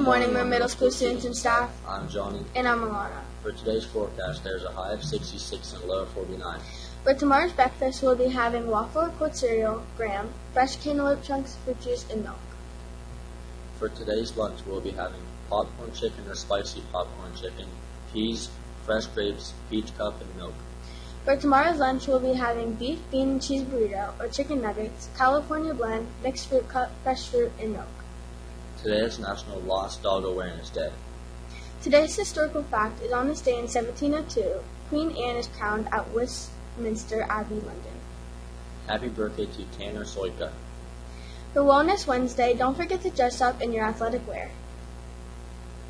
morning, Weir middle school students and staff, I'm Johnny. and I'm Alana. For today's forecast, there's a high of 66 and a low of 49. For tomorrow's breakfast, we'll be having waffle or cold cereal, graham, fresh cantaloupe chunks, fruit juice, and milk. For today's lunch, we'll be having popcorn chicken or spicy popcorn chicken, peas, fresh grapes, peach cup, and milk. For tomorrow's lunch, we'll be having beef, bean, and cheese burrito or chicken nuggets, California blend, mixed fruit cup, fresh fruit, and milk. Today is National Lost Dog Awareness Day. Today's historical fact is on this day in 1702, Queen Anne is crowned at Westminster Abbey, London. Happy birthday to Tanner Soika. For Wellness Wednesday, don't forget to dress up in your athletic wear.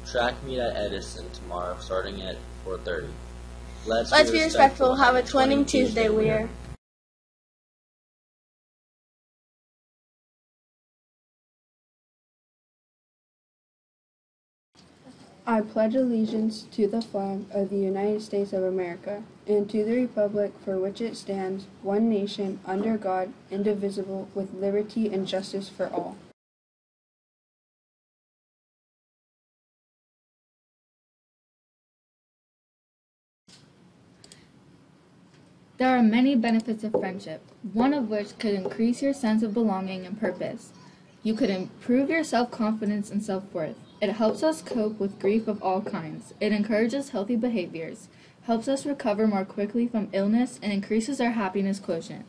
Track meet at Edison tomorrow starting at 4.30. Let's, Let's be respectful. Have a twinning Tuesday, Weir. I pledge allegiance to the flag of the United States of America and to the republic for which it stands, one nation, under God, indivisible, with liberty and justice for all. There are many benefits of friendship, one of which could increase your sense of belonging and purpose. You could improve your self confidence and self worth. It helps us cope with grief of all kinds. It encourages healthy behaviors, helps us recover more quickly from illness, and increases our happiness quotient.